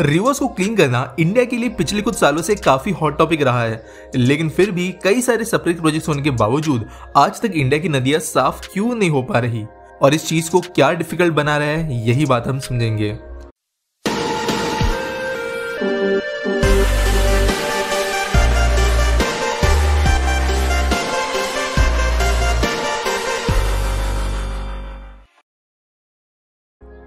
Reverse को clean करना India के लिए पिछले कुछ सालों से काफ़ी हॉट टॉपिक रहा है। लेकिन फिर भी कई सारे सेपरेट प्रोजेक्ट होने के बावजूद आज तक इंडिया की नदियाँ साफ़ क्यों नहीं हो पा रही? और इस चीज़ को क्या डिफ़िकल्ट बना रहा है, यही बात हम समझेंगे।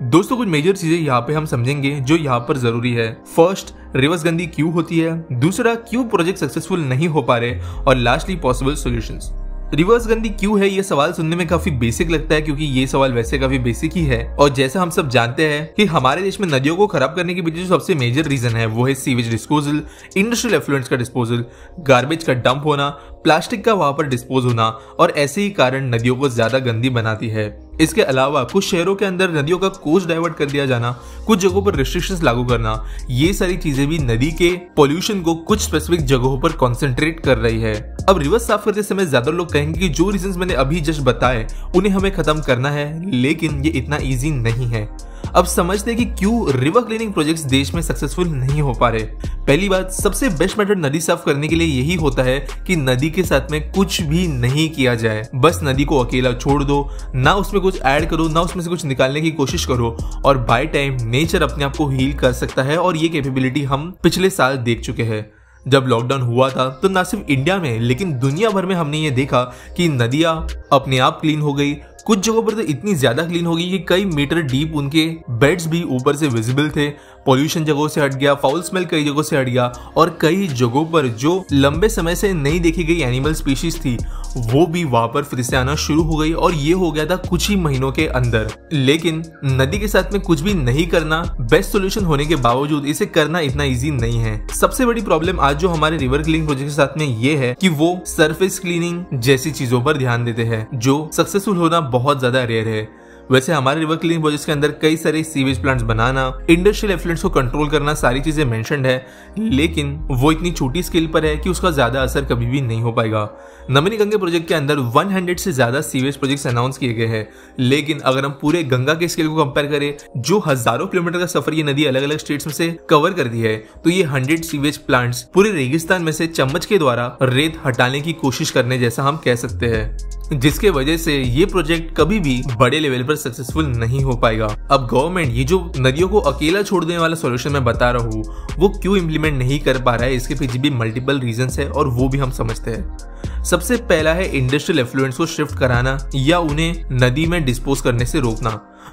दोस्तों, कुछ मेजर चीज़ें यहाँ पे हम समझेंगे जो यहाँ पर ज़रूरी है। फ़र्स्ट रिवर्स गंदी क्यों होती है? दूसरा, क्यों प्रोजेक्ट सक्सेसफुल नहीं हो पा रहे? और लास्टली पॉसिबल सॉल्यूशंस रिवर्स गंदी क्यों है? ये सवाल सुनने में काफ़ी बेसिक लगता है, क्योंकि ये सवाल वैसे काफ़ी बेसिक ही है। और जैसा हम सब जानते हैं कि हमारे देश में नदियों को खराब करने के पीछे जो सबसे मेजर रीजन है, वो है सीवेज डिस्पोजल इंडस्ट्रियल एफ्लुएंस का डिस्पोजल गार्बेज का डंप होना प्लास्टिक का वहाँ पर डिस्पोज होना, और ऐसे ही कारण नदियों को ज़्यादा गंदी बनाती है। इसके अलावा कुछ शहरों के अंदर नदियों का कोर्स डाइवर्ट कर दिया जाना, कुछ जगहों पर रिस्ट्रिक्शंस लागू करना, ये सारी चीज़ें भी नदी के पोल्यूशन को कुछ स्पेसिफिक जगहों पर कॉन्सेंट्रेट कर रही है। अब रिवर्स साफ़ करते समय ज़्यादा लोग कहेंगे कि जो रीजन मैंने अभी जस्ट बताए, उन्हें हमें खत्म करना है, लेकिन ये इतना ईजी नहीं है। अब समझते हैं कि क्यों रिवर क्लीनिंग प्रोजेक्ट्स देश में सक्सेसफुल नहीं हो पा रहे। पहली बात, सबसे बेस्ट मेथड नदी साफ़ करने के लिए यही होता है कि नदी के साथ में कुछ भी नहीं किया जाए। बस नदी को अकेला छोड़ दो, ना उसमें कुछ ऐड करो, ना उसमें से कुछ निकालने की कोशिश करो और बाय टाइम नेचर अपने आप को हील कर सकता है और ये कैपेबिलिटी हम पिछले साल देख चुके हैं। जब लॉकडाउन हुआ था तो न सिर्फ़ इंडिया में, लेकिन दुनिया भर में हमने ये देखा कि नदियाँ अपने आप क्लीन हो गई। कुछ जगहों पर तो इतनी ज़्यादा क्लीन हो गई कि कई मीटर डीप उनके बेड्स भी ऊपर से विजिबल थे। पॉल्यूशन जगहों से हट गया फाउल स्मेल कई जगहों से हट गया और कई जगहों पर जो लंबे समय से नहीं देखी गई एनिमल स्पीशीज थी, वो भी वहाँ पर फिर से आना शुरू हो गई और ये हो गया था कुछ ही महीनों के अंदर। लेकिन नदी के साथ में कुछ भी नहीं करना बेस्ट सोल्यूशन होने के बावजूद इसे करना इतना इजी नहीं है। सबसे बड़ी प्रॉब्लम आज जो हमारे रिवर क्लीनिंग प्रोजेक्ट के साथ में ये है कि वो सरफेस क्लीनिंग जैसी चीज़ों पर ध्यान देते हैं, जो सक्सेसफुल होना बहुत ज़्यादा रेयर है। वैसे हमारे रिवर क्लीनिंग प्रोजेक्ट के अंदर कई सारे सीवेज प्लांट्स बनाना इंडस्ट्रियल एफ्लुएंट्स को कंट्रोल करना, सारी चीज़ें मेंशनड है, लेकिन वो इतनी छोटी स्केल पर है कि उसका ज़्यादा असर कभी भी नहीं हो पाएगा। नमनी गंगे प्रोजेक्ट के अंदर 100 से ज़्यादा सीवेज प्रोजेक्ट्स अनाउंस किए गए हैं। लेकिन अगर हम पूरे गंगा के स्केल को कंपेयर करें, जो हज़ारों किलोमीटर का सफ़र ये नदी अलग अलग स्टेट्स में से कवर करती है तो ये 100 सीवेज प्लांट्स पूरे रेगिस्तान में से चम्मच के द्वारा रेत हटाने की कोशिश करने जैसा हम कह सकते हैं। जिसके वजह से ये प्रोजेक्ट कभी भी बड़े लेवल पर सक्सेसफुल नहीं हो पाएगा। अब गवर्नमेंट ये जो नदियों को अकेला छोड़ देने वाला सोल्यूशन मैं बता रहा हूँ, वो क्यों इम्प्लीमेंट नहीं कर पा रहा है, इसके पीछे भी मल्टीपल रीजन है और वो भी हम समझते हैं। सबसे पहला है इंडस्ट्रियल एफ्लुएंस को शिफ्ट कराना या उन्हें नदी में डिस्पोज करने से रोकना।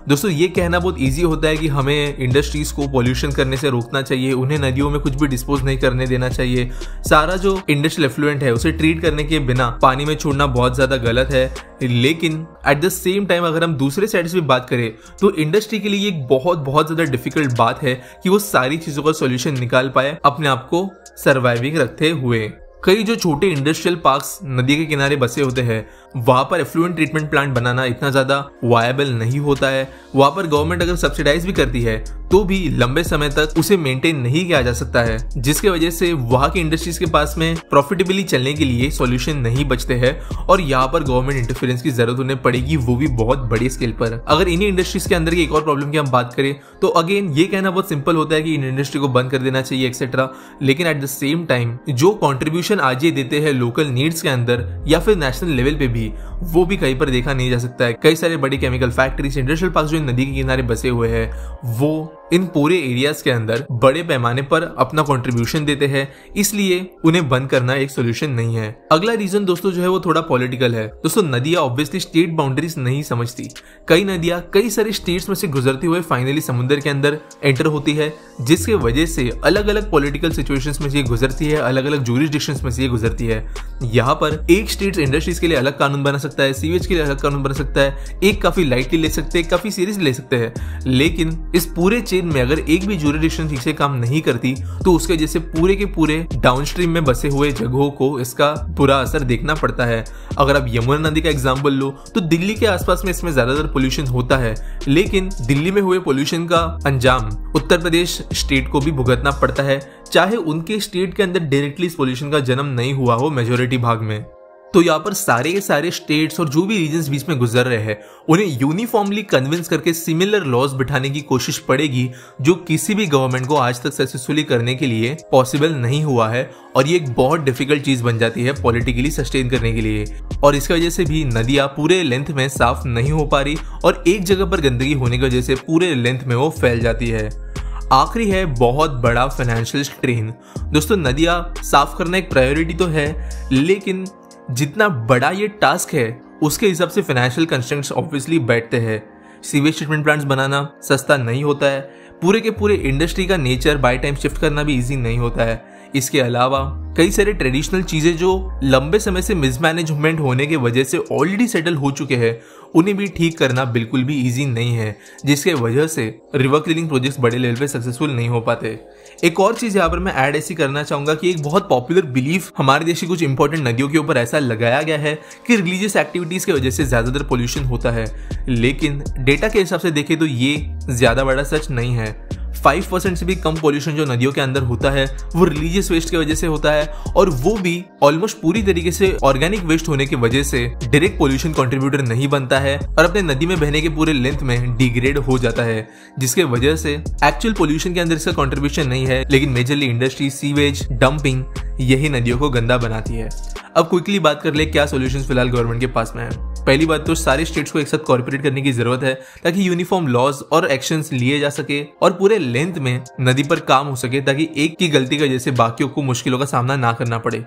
दोस्तों, ये कहना बहुत इजी होता है कि हमें इंडस्ट्रीज़ को पॉल्यूशन करने से रोकना चाहिए, उन्हें नदियों में कुछ भी डिस्पोज नहीं करने देना चाहिए। सारा जो इंडस्ट्रियल एफ्लुएंट है, उसे ट्रीट करने के बिना पानी में छोड़ना बहुत ज़्यादा गलत है। लेकिन एट द सेम टाइम अगर हम दूसरे साइड से बात करें तो इंडस्ट्री के लिए एक बहुत बहुत ज़्यादा डिफ़िकल्ट बात है कि वो सारी चीज़ों का सोल्यूशन निकाल पाए, अपने आप को सर्वाइविंग रखते हुए। कई जो छोटे इंडस्ट्रियल पार्क्स नदी के किनारे बसे होते हैं, वहाँ पर एफ्लुएंट ट्रीटमेंट प्लांट बनाना इतना ज़्यादा वायबल नहीं होता है। वहाँ पर गवर्नमेंट अगर सब्सिडाइज भी करती है तो भी लंबे समय तक उसे मेंटेन नहीं किया जा सकता है, जिसके वजह से वहाँ की इंडस्ट्रीज़ के पास में प्रॉफिटेबली चलने के लिए सोल्यूशन नहीं बचते हैं और यहाँ पर गवर्नमेंट इंटरफेरेंस की ज़रूरत उन्हें पड़ेगी, वो भी बहुत बड़ी स्केल पर। अगर इन्हीं इंडस्ट्रीज़ के अंदर की एक और प्रॉब्लम की हम बात करें तो अगेन ये कहना बहुत सिंपल होता है कि इन इंडस्ट्री को बंद कर देना चाहिए एक्सेट्रा लेकिन एट द सेम टाइम जो कॉन्ट्रीब्यूशन आज ये देते हैं लोकल नीड्स के अंदर या फिर नेशनल लेवल पे भी। वो भी कहीं पर देखा नहीं जा सकता है। कई सारे बड़ी केमिकल फैक्ट्रीज इंडस्ट्रियल पार्क जो नदी के किनारे बसे हुए हैं, वो इन पूरे एरियाज़ के अंदर बड़े पैमाने पर अपना कंट्रीब्यूशन देते हैं। इसलिए उन्हें बंद करना एक सोल्यूशन नहीं है। अगला रीजन दोस्तों जो है वो थोड़ा पॉलिटिकल है। दोस्तों, नदियाँ ऑब्वियसली स्टेट बाउंड्रीज नहीं समझती। कई नदियाँ कई सारे स्टेट्स में से गुजरते हुए फाइनली समुद्र के अंदर एंटर होती है, जिसके वजह से अलग अलग पॉलिटिकल सिचुएशंस में से गुजरती है अलग अलग जूरिस्डिक्शन में से गुजरती है। यहाँ पर एक स्टेट इंडस्ट्रीज़ के लिए अलग कानून बना सकता है सीवेज के लिए अलग कानून बना सकता है, एक काफ़ी लाइटली ले सकते हैं, काफ़ी सीरियस ले सकते हैं। लेकिन इस पूरे चेन में अगर एक भी जूरिडिक्शन ठीक से काम नहीं करती तो उसके जैसे पूरे के पूरे डाउनस्ट्रीम में बसे हुए जगहों को इसका बुरा असर देखना पड़ता है। अगर आप यमुना नदी का एग्ज़ाम्पल लो तो दिल्ली के आसपास में इसमें ज़्यादातर पोल्यूशन होता है। लेकिन दिल्ली में हुए पोल्यूशन का अंजाम उत्तर प्रदेश स्टेट को भी भुगतना पड़ता है, चाहे उनके स्टेट के अंदर डायरेक्टली इस पोल्यूशन का जन्म नहीं हुआ हो मेजोरिटी भाग में। तो यहाँ पर सारे के सारे स्टेट्स और जो भी रीजन बीच में गुजर रहे हैं, उन्हें यूनिफॉर्मली कन्विंस करके सिमिलर लॉज बिठाने की कोशिश पड़ेगी, जो किसी भी गवर्नमेंट को आज तक सक्सेसफुली करने के लिए पॉसिबल नहीं हुआ है, और ये एक बहुत डिफ़िकल्ट चीज़ बन जाती है पॉलिटिकली सस्टेन करने के लिए। और इसकी वजह से भी नदियाँ पूरे लेंथ में साफ़ नहीं हो पा रही, और एक जगह पर गंदगी होने की वजह से पूरे लेंथ में वो फैल जाती है। आखिरी है बहुत बड़ा फाइनेंशियल स्ट्रेन दोस्तों, नदियाँ साफ़ करना एक प्रायोरिटी तो है, लेकिन जितना बड़ा ये टास्क है, उसके हिसाब से फाइनेंशियल कंस्टेंट्स ऑब्वियसली बैठते हैं। सीवेज ट्रीटमेंट प्लांट्स बनाना सस्ता नहीं होता है। पूरे के पूरे इंडस्ट्री का नेचर बाय टाइम शिफ्ट करना भी इजी नहीं होता है। इसके अलावा, कई सारे ट्रेडिशनल चीज़ें जो लंबे समय से मिसमैनेजमेंट होने की वजह से ऑलरेडी सेटल हो चुके हैं, उन्हें भी ठीक करना बिल्कुल भी इजी नहीं है, जिसके वजह से रिवर क्लीनिंग प्रोजेक्ट्स बड़े लेवल पे सक्सेसफुल नहीं हो पाते। एक और चीज़ यहाँ पर मैं ऐड ऐसी करना चाहूँगा कि एक बहुत पॉपुलर बिलीफ हमारे देश की कुछ इंपॉर्टेंट नदियों के ऊपर ऐसा लगाया गया है कि रिलीजियस एक्टिविटीज़ की वजह से ज़्यादातर पोल्यूशन होता है। लेकिन डेटा के हिसाब से देखें तो ये ज़्यादा बड़ा सच नहीं है। फाइव परसेंट से भी कम पॉल्यूशन जो नदियों के अंदर होता है, वो रिलीजियस वेस्ट की वजह से होता है और वो भी ऑलमोस्ट पूरी तरीके से ऑर्गेनिक वेस्ट होने की वजह से डायरेक्ट पोल्यूशन कंट्रीब्यूटर नहीं बनता है और अपने नदी में बहने के पूरे लेंथ में डिग्रेड हो जाता है, जिसके वजह से एक्चुअल पोल्यूशन के अंदर इसका कॉन्ट्रीब्यूशन नहीं है, लेकिन मेजरली इंडस्ट्री सीवेज डंपिंग यही नदियों को गंदा बनाती है। अब क्विकली बात कर ले क्या सोल्यूशन फ़िलहाल गवर्नमेंट के पास में है। पहली बात तो सारे स्टेट्स को एक साथ कॉर्पोरेट करने की ज़रूरत है, ताकि यूनिफॉर्म लॉज और एक्शंस लिए जा सके और पूरे लेंथ में नदी पर काम हो सके, ताकि एक की गलती की वजह से बाकियों को मुश्किलों का सामना ना करना पड़े।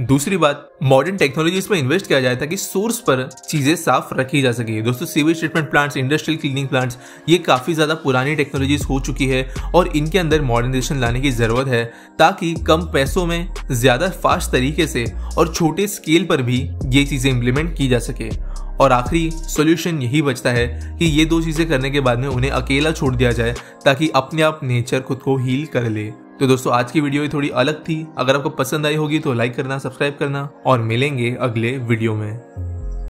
दूसरी बात मॉडर्न टेक्नोलॉजीज़ में इन्वेस्ट किया जाए, ताकि सोर्स पर चीज़ें साफ़ रखी जा सके। दोस्तों sewage treatment plants industrial cleaning plants ये काफ़ी ज़्यादा पुरानी टेक्नोलॉजीज़ हो चुकी है और इनके अंदर मॉडर्नाइजेशन लाने की ज़रूरत है, ताकि कम पैसों में ज़्यादा फास्ट तरीके से और छोटे स्केल पर भी ये चीज़ें इंप्लीमेंट की जा सके। और आखिरी सोल्यूशन यही बचता है कि ये दो चीज़ें करने के बाद में उन्हें अकेला छोड़ दिया जाए, ताकि अपने आप नेचर खुद को हील कर ले। तो दोस्तों, आज की वीडियो थोड़ी अलग थी। अगर आपको पसंद आई होगी तो लाइक करना सब्सक्राइब करना और मिलेंगे अगले वीडियो में।